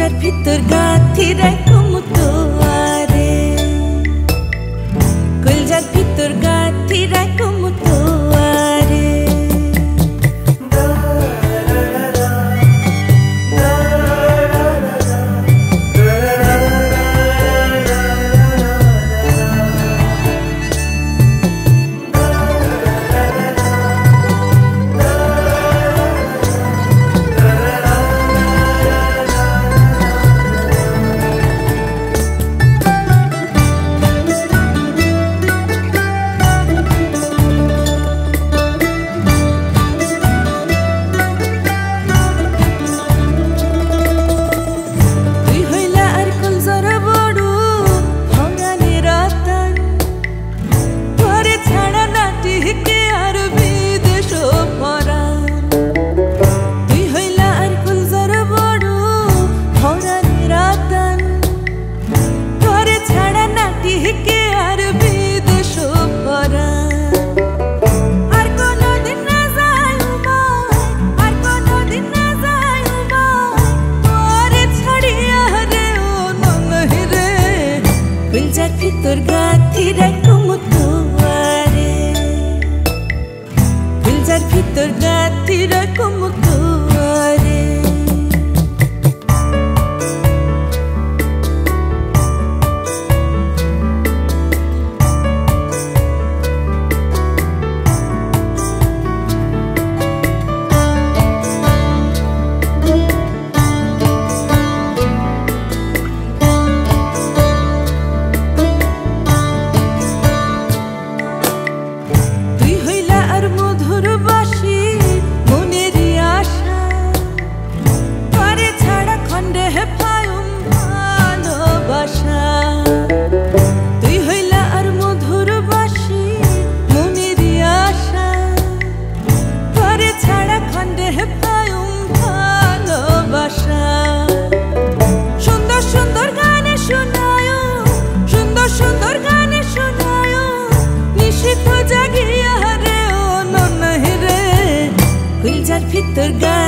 যার ভিতর গাথি রাখুম তোয়ারে কলজার ভিতর গাথি রাখুম surga tidak kumut kuare Kejar fitur tidak kumut kuare tergantung